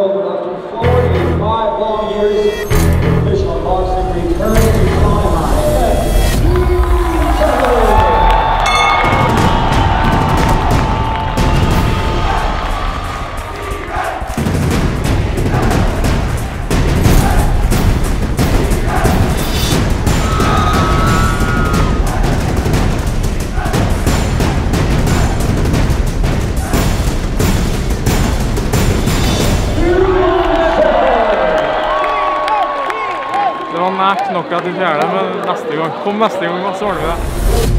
어, var nært nok at vi får det, men neste gang. Kom neste gang, så ordner vi det.